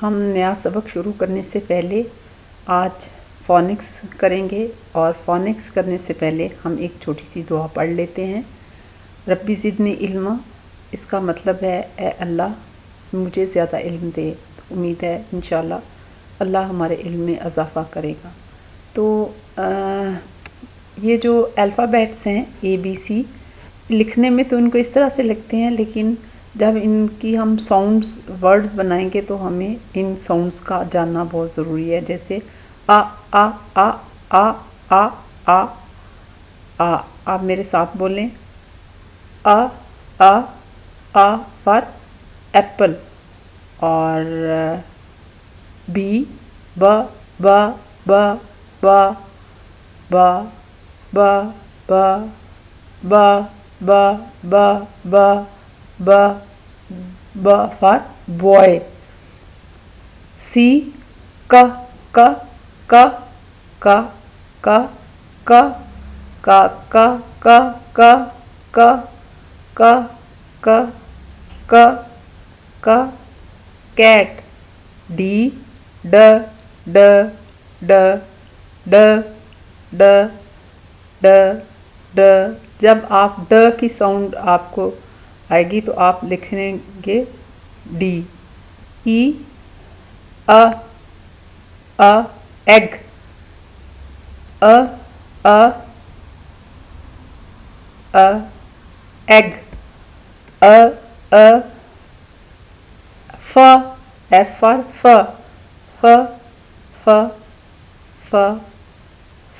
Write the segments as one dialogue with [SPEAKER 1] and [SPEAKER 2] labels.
[SPEAKER 1] हम नया सबक शुरू करने से पहले आज फोनिक्स करेंगे और फोनिक्स करने से पहले हम एक छोटी सी दुआ पढ़ लेते हैं। रब्बी ज़िदनी इल्मा इसका मतलब है ए अल्लाह मुझे ज़्यादा इल्म दे उम्मीद है इन अल्लाह हमारे इल्म में इजाफ़ा करेगा। तो आ, ये जो अल्फ़ाबेट्स हैं ए बी सी लिखने में तो इनको इस तरह से लिखते हैं लेकिन जब इनकी हम साउंड्स वर्ड्स बनाएँगे तो हमें इन साउंड्स का जानना बहुत ज़रूरी है जैसे आ आ आ आ आ आ आ आप मेरे साथ बोलें आ आ आ फॉर एप्पल और बी ब ब ब ब ब ब ब ब ब ब ब b b for boy c k k k k k k k k k k k k k k k cat d d d d d d d d जब आप ड की साउंड आपको आएगी तो आप लिखेंगे डी ई अ अ एग अ अ अ एग अ अ फ एफ़ फॉर फ फ फ फ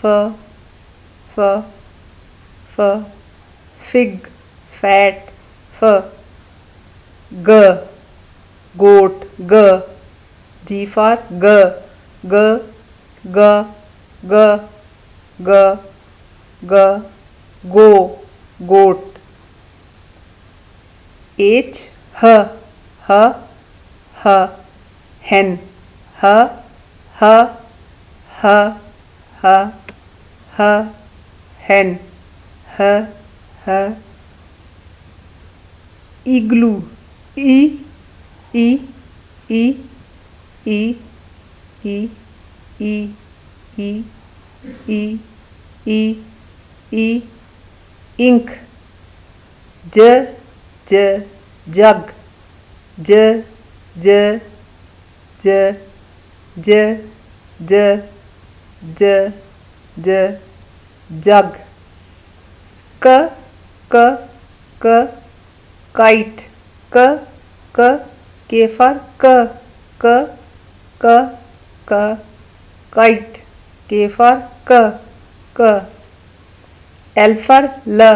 [SPEAKER 1] फ फ फ fig fat g goat g g for g g g g g g go goat h h h h hen h h h h h hen h h igloo e e e e e e e e e e ink j j jug j j j j j j j jug k k k kite क क के फर क क क क kite के क क एल्फर ल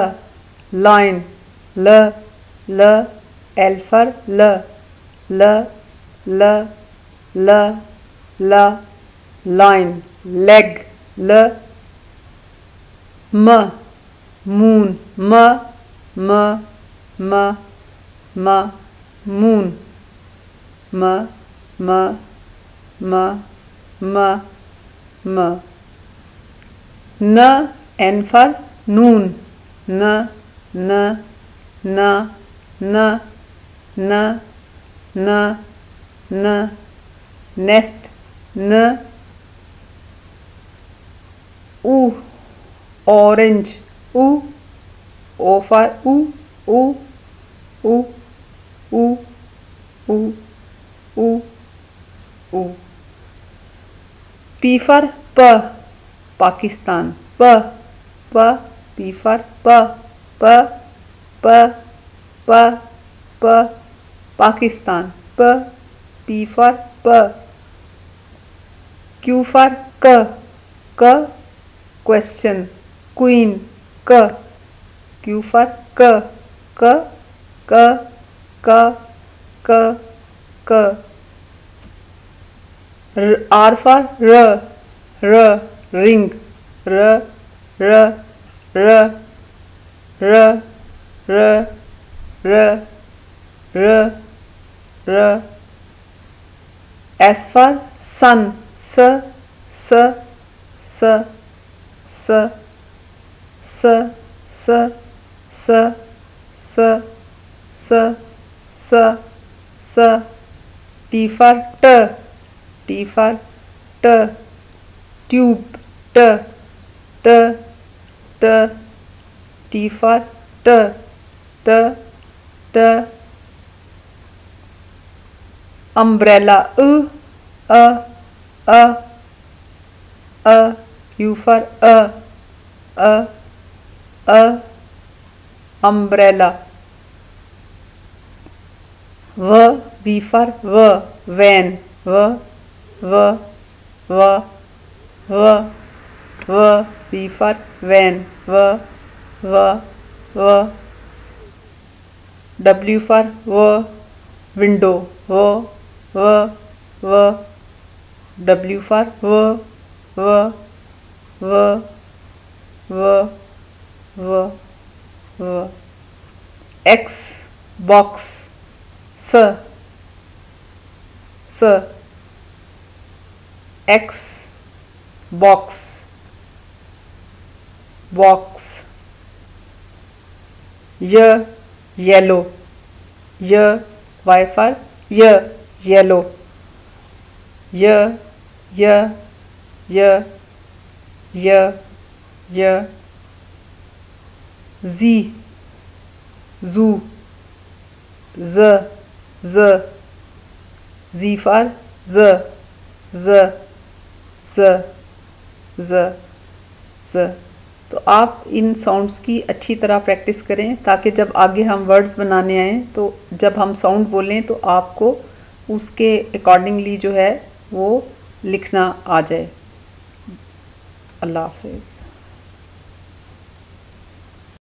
[SPEAKER 1] लाइन ल ल एल्फर ल ल ल ल ल लाइन लेग ल म मून म म म ma moon ma ma ma ma ma n n for noon. N n n n n n n. Nest n. U orange. U o for u u u u u u u P for P Pakistan P P P for P P P P P Pakistan P P for P Q for K K question queen K Q for K K K क क क. R for र र ring र र र र र र र र एस फॉर सन स स स स स स स स स S, S, T for T, T for T, tube, T, T, T, T for T, T, T, umbrella, U, A, A, A, U for A, A, A, umbrella. व बी फॉर व वैन व व व व व B for van व व व डब्ल्यू फॉर व विंडो व व व डब्ल्यू फॉर व व व व व X box s s x. Box. Box. Y. Yellow. Y. Y for y. Yellow. Y. Y. Y. Y. Y. Z. Zoo z z z for z z z z z. तो आप इन sounds की अच्छी तरह practice करें ताकि जब आगे हम वर्ड्स बनाने आए तो जब हम साउंड बोलें तो आपको उसके अकॉर्डिंगली जो है, वो लिखना आ जाए। अल्लाह हाफिज़।